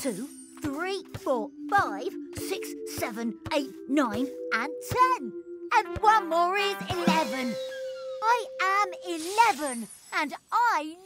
two, three, four, five, six, seven, eight, nine, and ten. And one more is eleven. I am eleven, and I